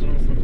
Thanks.